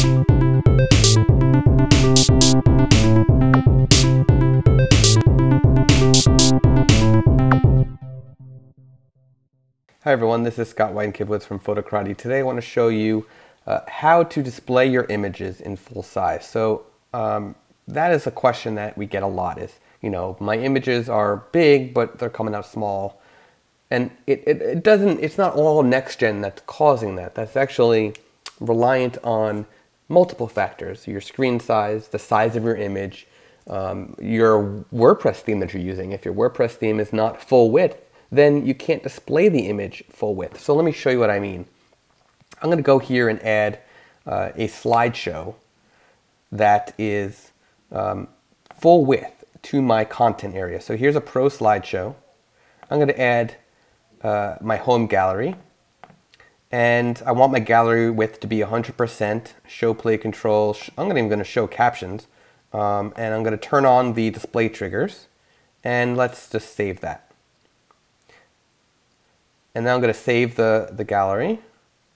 Hi everyone, this is Scott Wyden Kivowitz from Photocrati. Today I want to show you uh, how to display your images in full size. So um, that is a question that we get a lot is, you know, my images are big, but they're coming out small. And it, it, it doesn't, it's not all NextGen that's causing that. That's actually reliant on multiple factors, your screen size, the size of your image, um, your WordPress theme that you're using. If your WordPress theme is not full width, then you can't display the image full width. So let me show you what I mean. I'm going to go here and add uh, a slideshow that is um, full width to my content area. So here's a pro slideshow. I'm going to add uh, my home gallery and I want my gallery width to be 100%, show play control. I'm not even going to show captions um, and I'm going to turn on the display triggers and let's just save that. And now I'm going to save the, the gallery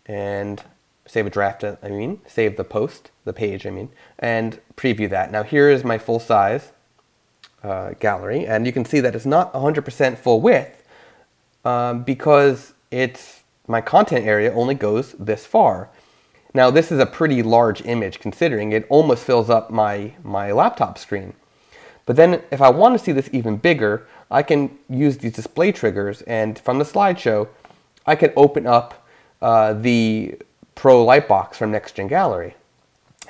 and save a draft, I mean, save the post, the page, I mean, and preview that. Now here is my full size uh, gallery, and you can see that it's not 100% full width um, because it's my content area only goes this far. Now this is a pretty large image considering it almost fills up my, my laptop screen. But then if I want to see this even bigger, I can use these display triggers and from the slideshow, I can open up uh, the Pro Lightbox from NextGen Gallery.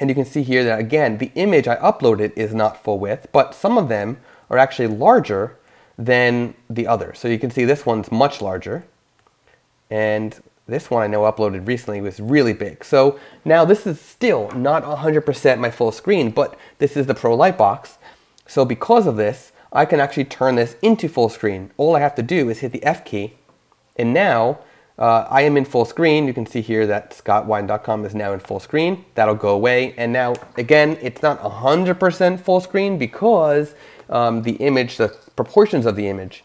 And you can see here that again, the image I uploaded is not full width, but some of them are actually larger than the others. So you can see this one's much larger. And this one I know uploaded recently was really big. So now this is still not 100% my full screen, but this is the Pro Lightbox. So because of this, I can actually turn this into full screen. All I have to do is hit the F key, and now uh, I am in full screen. You can see here that scottwyden.com is now in full screen. That'll go away. And now, again, it's not 100% full screen because um, the image, the proportions of the image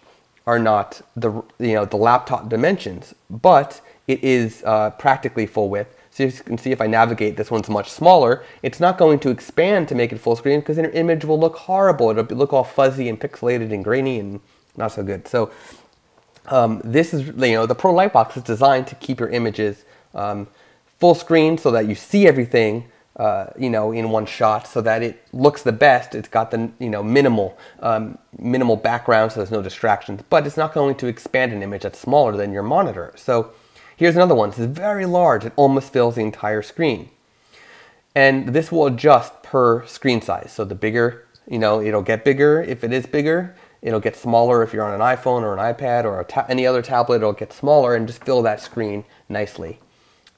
are not the, you know, the laptop dimensions, but it is uh, practically full width. So you can see if I navigate, this one's much smaller. It's not going to expand to make it full screen because then your image will look horrible. It'll look all fuzzy and pixelated and grainy and not so good. So um, this is, you know, the Pro Lightbox is designed to keep your images um, full screen so that you see everything, uh, you know, in one shot so that it looks the best. It's got the, you know, minimal, um, minimal background so there's no distractions, but it's not going to expand an image that's smaller than your monitor. So Here's another one. This is very large. It almost fills the entire screen. And this will adjust per screen size. So the bigger, you know, it'll get bigger if it is bigger. It'll get smaller if you're on an iPhone or an iPad or any other tablet. It'll get smaller and just fill that screen nicely.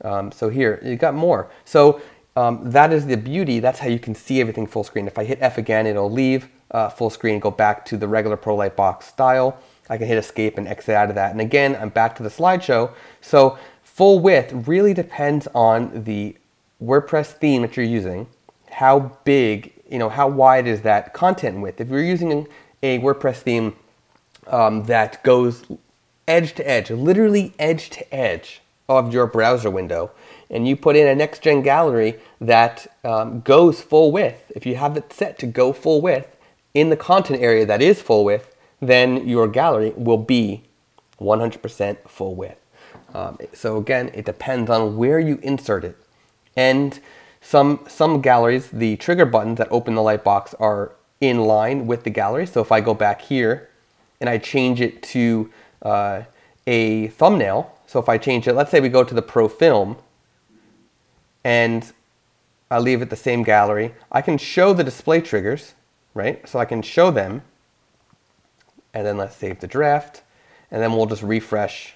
Um, so here, you got more. So um, that is the beauty. That's how you can see everything full screen. If I hit F again, it'll leave uh, full screen, and go back to the regular Pro Lightbox style. I can hit escape and exit out of that. And again, I'm back to the slideshow. So full width really depends on the WordPress theme that you're using, how big, you know, how wide is that content width. If you're using a WordPress theme um, that goes edge to edge, literally edge to edge of your browser window, and you put in a NextGen Gallery that um, goes full width, if you have it set to go full width in the content area that is full width, then your gallery will be 100% full width. Um, so again, it depends on where you insert it. And some, some galleries, the trigger buttons that open the lightbox are in line with the gallery. So if I go back here and I change it to uh, a thumbnail, so if I change it, let's say we go to the Pro Film and I leave it the same gallery, I can show the display triggers, right? So I can show them and then let's save the draft, and then we'll just refresh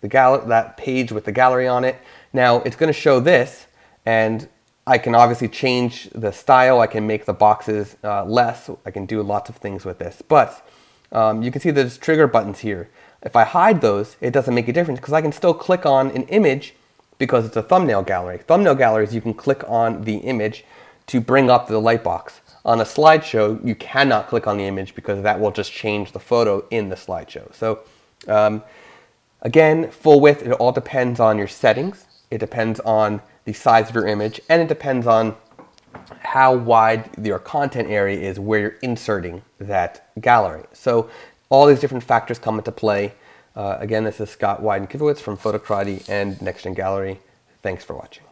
the gal that page with the gallery on it. Now it's going to show this, and I can obviously change the style. I can make the boxes uh, less. I can do lots of things with this, but um, you can see there's trigger buttons here. If I hide those, it doesn't make a difference because I can still click on an image because it's a thumbnail gallery. Thumbnail galleries, you can click on the image to bring up the lightbox. On a slideshow, you cannot click on the image because that will just change the photo in the slideshow. So um, again, full width, it all depends on your settings. It depends on the size of your image, and it depends on how wide your content area is where you're inserting that gallery. So all these different factors come into play. Uh, again, this is Scott Wyden Kivowitz from Photocrati and NextGen Gallery. Thanks for watching.